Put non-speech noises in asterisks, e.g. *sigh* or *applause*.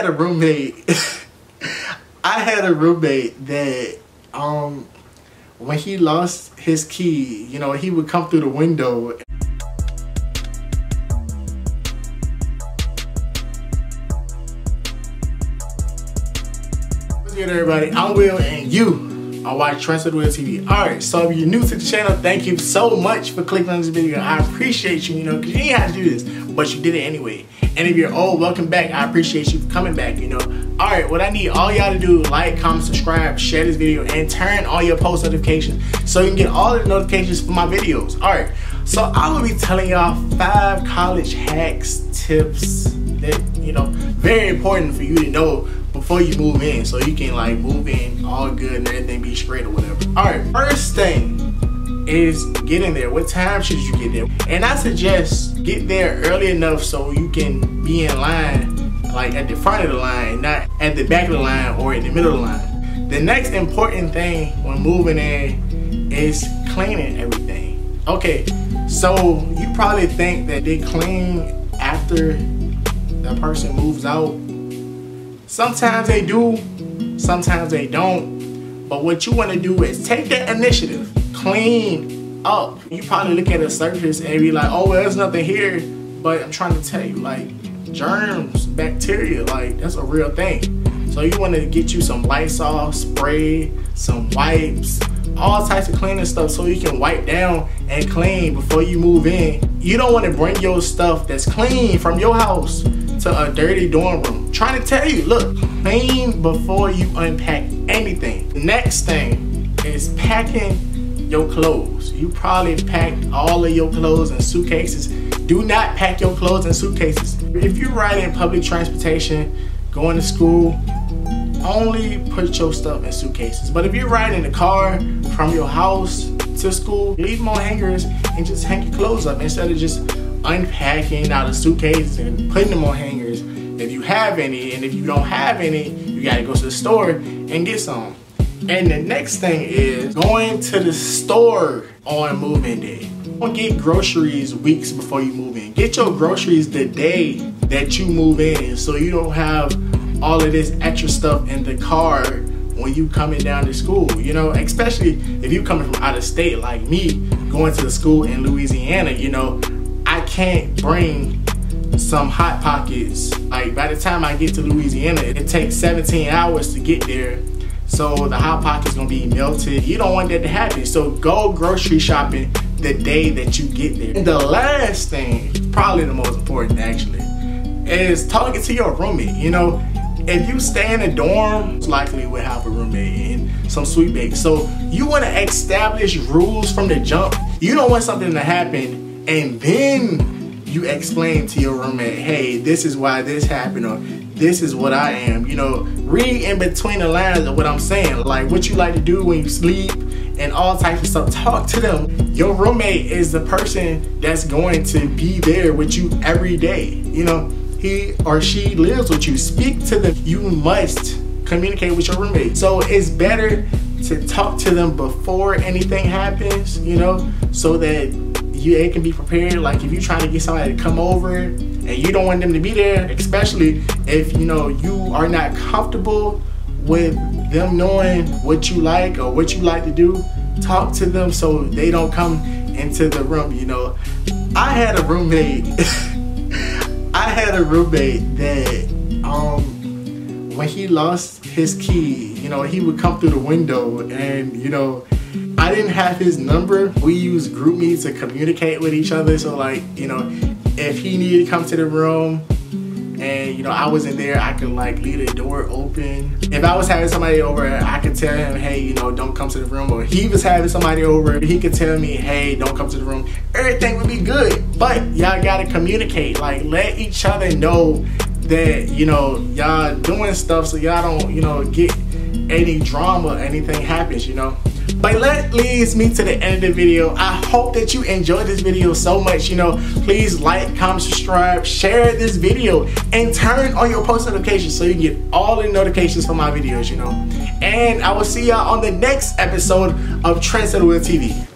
had a roommate. *laughs* I had a roommate that um when he lost his key, you know, he would come through the window. What's good everybody? I'm Will and you are watch Trendsetter Will TV. Alright, so if you're new to the channel, thank you so much for clicking on this video. I appreciate you, you know, because you ain't have to do this, but you did it anyway. And if you're old, welcome back. I appreciate you for coming back, you know. Alright, what I need all y'all to do, like, comment, subscribe, share this video, and turn on your post notifications so you can get all the notifications for my videos. Alright, so I will be telling y'all five college hacks, tips that, you know, very important for you to know before you move in so you can like move in all good and everything be straight or whatever. Alright, first thing is getting there. What time should you get there? And I suggest get there early enough so you can be in line like at the front of the line, not at the back of the line or in the middle of the line. The next important thing when moving in is cleaning everything. Okay, so you probably think that they clean after the person moves out. Sometimes they do, sometimes they don't. But what you want to do is take that initiative clean up. You probably look at the surface and be like, oh, well, there's nothing here. But I'm trying to tell you, like, germs, bacteria, like, that's a real thing. So you want to get you some Lysol spray, some wipes, all types of cleaning stuff so you can wipe down and clean before you move in. You don't want to bring your stuff that's clean from your house to a dirty dorm room. I'm trying to tell you, look, clean before you unpack anything. Next thing is packing your clothes. You probably packed all of your clothes in suitcases. Do not pack your clothes in suitcases. If you're riding public transportation, going to school, only put your stuff in suitcases. But if you're riding in the car from your house to school, leave them on hangers and just hang your clothes up instead of just unpacking out of suitcases and putting them on hangers. If you have any, and if you don't have any, you gotta go to the store and get some. And the next thing is going to the store on moving day. Don't get groceries weeks before you move in. Get your groceries the day that you move in so you don't have all of this extra stuff in the car when you coming down to school, you know, especially if you coming from out of state like me, going to the school in Louisiana, you know, can't bring some hot pockets. Like by the time I get to Louisiana, it takes 17 hours to get there so the hot pocket's gonna be melted. You don't want that to happen. So go grocery shopping the day that you get there. And the last thing, probably the most important actually, is talking to your roommate. You know, if you stay in a dorm, it's likely we'll have a roommate and some sweet bakes. So you want to establish rules from the jump. You don't want something to happen and then you explain to your roommate, hey, this is why this happened or this is what I am. You know, read in between the lines of what I'm saying. Like what you like to do when you sleep and all types of stuff. Talk to them. Your roommate is the person that's going to be there with you every day. You know, he or she lives with you. Speak to them. You must communicate with your roommate. So it's better to talk to them before anything happens, you know, so that you it can be prepared. Like if you're trying to get somebody to come over and you don't want them to be there, especially if you know you are not comfortable with them knowing what you like or what you like to do, talk to them so they don't come into the room, you know. I had a roommate *laughs* I had a roommate that um when he lost his key, you know, he would come through the window and you know I didn't have his number. We use GroupMe to communicate with each other. So like, you know, if he needed to come to the room and you know I wasn't there, I could like leave the door open. If I was having somebody over, I could tell him, hey, you know, don't come to the room. Or he was having somebody over, he could tell me, hey, don't come to the room. Everything would be good. But y'all gotta communicate. Like let each other know that, you know, y'all doing stuff so y'all don't, you know, get any drama, anything happens, you know. But that leads me to the end of the video. I hope that you enjoyed this video so much. You know, please like, comment, subscribe, share this video, and turn on your post notifications so you get all the notifications for my videos, you know. And I will see y'all on the next episode of Trendsetter Will TV.